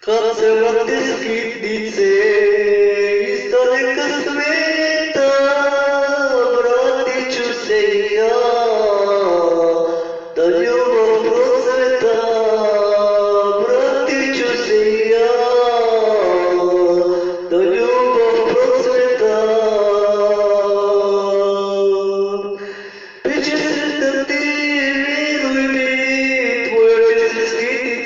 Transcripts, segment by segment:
Kasvatiz gitti sen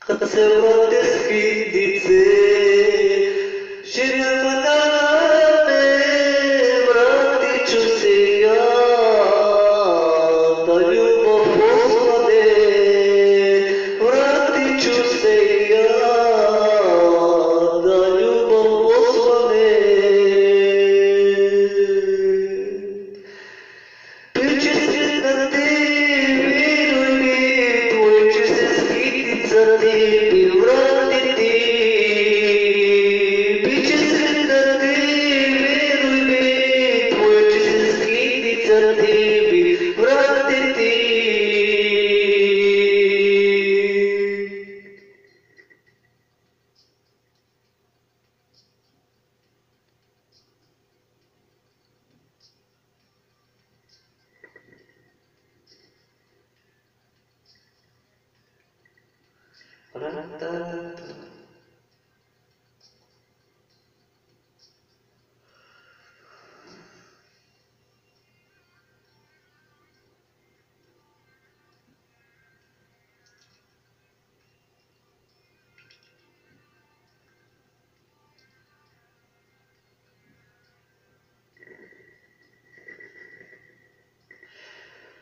Kasırma tespih ditse Şirin Bitches.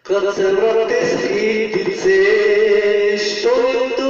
Că-ți rătesc ființe și tot